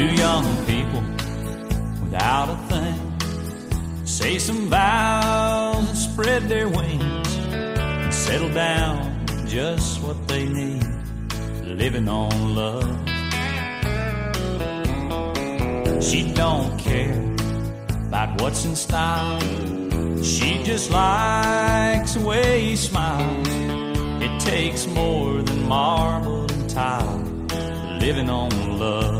Two young people without a thing say some vows and spread their wings and settle down just what they need, living on love. She don't care about what's in style. She just likes the way he smiles. It takes more than marble and tile, living on love.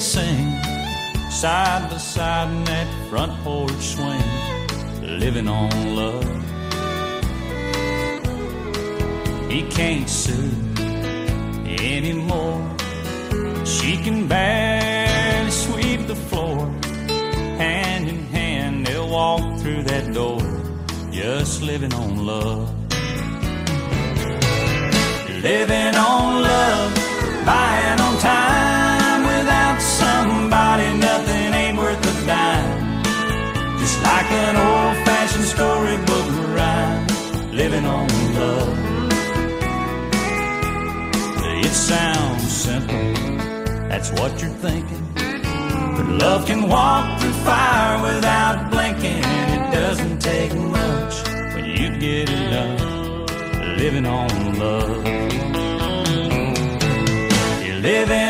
Sing. Side by side in that front porch swing. Living on love. He can't sue anymore. She can barely sweep the floor. Hand in hand, they'll walk through that door. Just living on love. Living on love, buying like an old fashioned storybook rhyme. Living on love. It sounds simple, that's what you're thinking. But love can walk through fire without blinking. It doesn't take much when you get enough living on love. You're living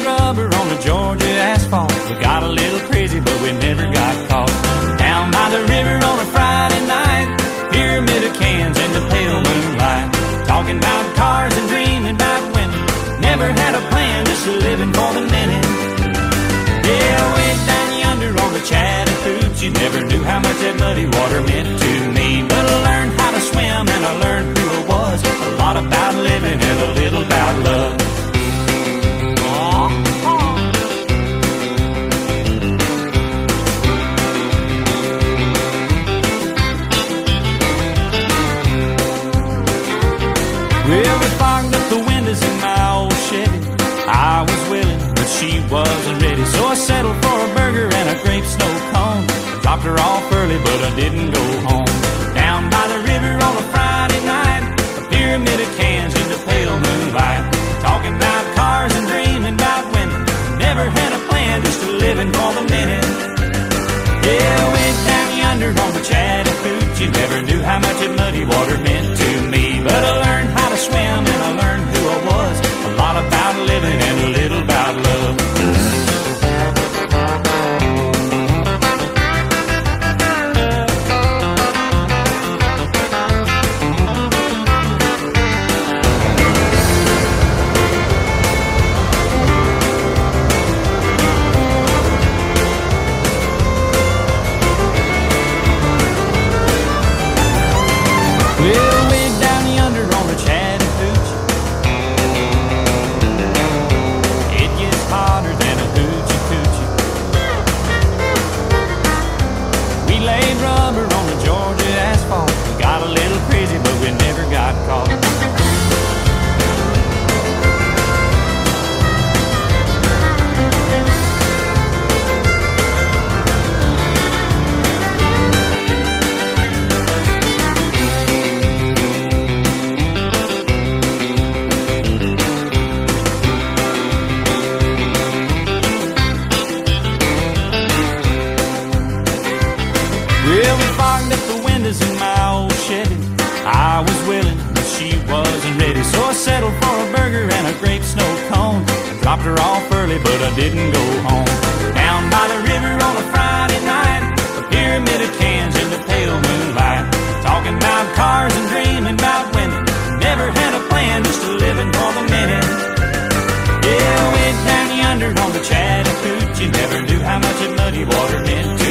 We rubber on the Georgia asphalt. We got a little crazy, but we never got caught. Down by the river on a Friday night, pyramid of cans in the pale moonlight. Talking about cars and dreaming about women. Never had a plan, just living for the minute. Yeah, way down yonder on the Chattahoochee You Never knew how much that muddy water meant Every fog up the windows in my old Chevy. I was willing, but she wasn't ready. So I settled for a burger and a grape snow cone. Dropped her off early, but I didn't go home. Down by the river on a Friday night, a pyramid of cans in the pale moonlight. Talking about cars and dreaming about women. Never had a plan, just a living for the minute. Yeah, went down yonder on the Chattahoochee. Never knew how much of muddy water meant. settled for a burger and a grape snow cone. I dropped her off early, but I didn't go home. Down by the river on a Friday night, a pyramid of cans in the pale moonlight. Talking about cars and dreaming about women. Never had a plan, just a living for the minute. Yeah, I went down yonder on the Chattahoochee. Never knew how much of muddy water meant to